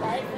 白。